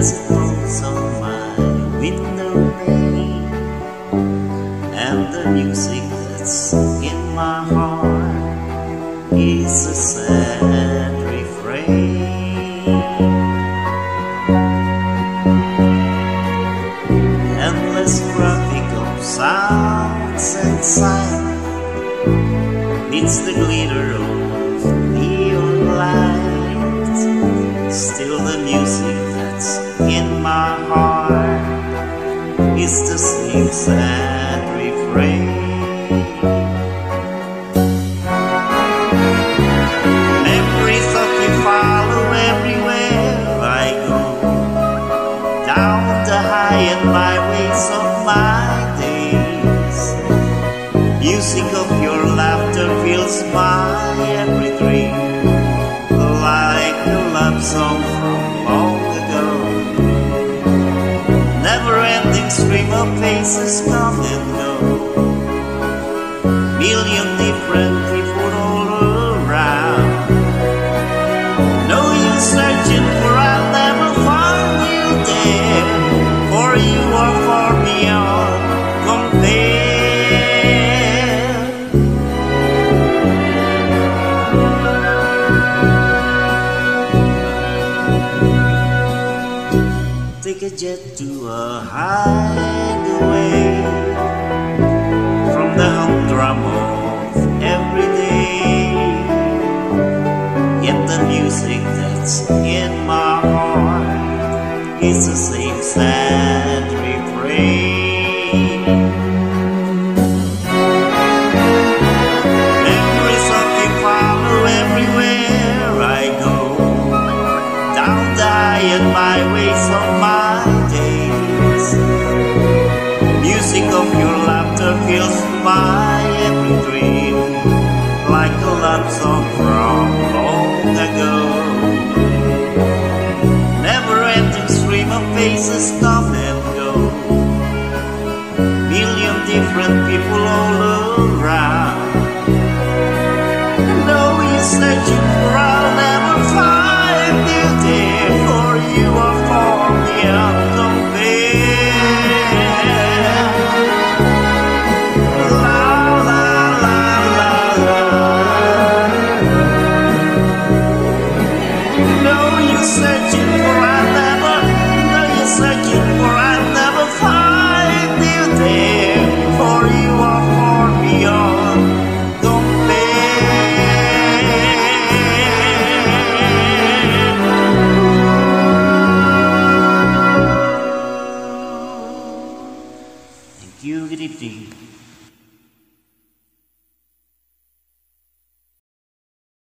close on my window pane And the music that's in my heart Is a sad refrain. Endless traffic of sounds and sights Meets the glitter of neon lights. Still the music in my heart Is the same sad refrain. Memories of you follow everywhere I go. Down the high and byways of my days. Music of your laughter fills my every dream. Like a love song from Never-ending stream of faces come and go Million Take a jet to a hideaway. From the humdrum of every day. Yet the music that's in my heart Is the same sad refrain. Memories of you my every dream Like a love song from long ago. Never-ending stream of faces come and go. Million different people all around compare